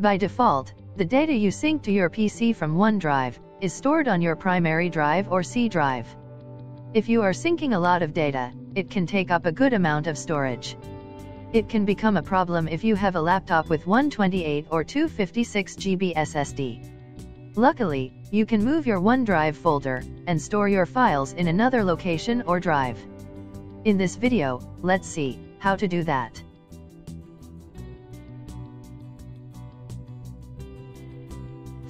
By default, the data you sync to your PC from OneDrive is stored on your primary drive or C drive. If you are syncing a lot of data, it can take up a good amount of storage. It can become a problem if you have a laptop with 128 or 256 GB SSD. Luckily, you can move your OneDrive folder and store your files in another location or drive. In this video, let's see how to do that.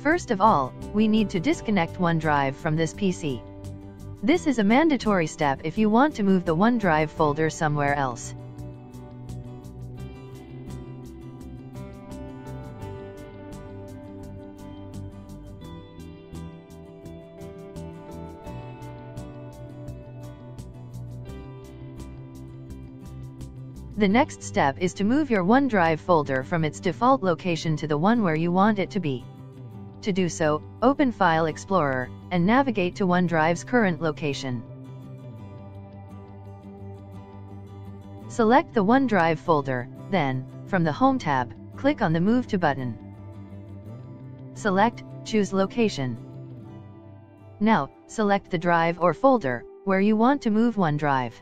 First of all, we need to disconnect OneDrive from this PC. This is a mandatory step if you want to move the OneDrive folder somewhere else. The next step is to move your OneDrive folder from its default location to the one where you want it to be. To do so, open File Explorer, and navigate to OneDrive's current location. Select the OneDrive folder, then, from the Home tab, click on the Move to button. Select, choose location. Now, select the drive or folder, where you want to move OneDrive.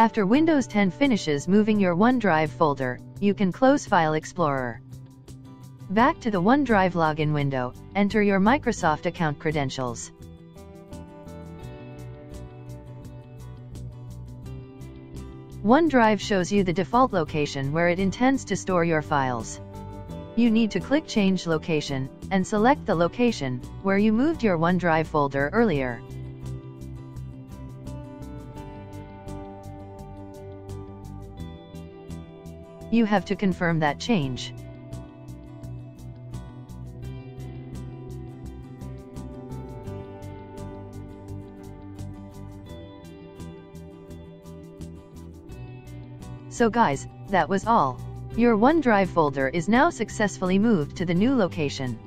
After Windows 10 finishes moving your OneDrive folder, you can close File Explorer. Back to the OneDrive login window, enter your Microsoft account credentials. OneDrive shows you the default location where it intends to store your files. You need to click Change Location, and select the location where you moved your OneDrive folder earlier. You have to confirm that change. So guys, that was all. Your OneDrive folder is now successfully moved to the new location.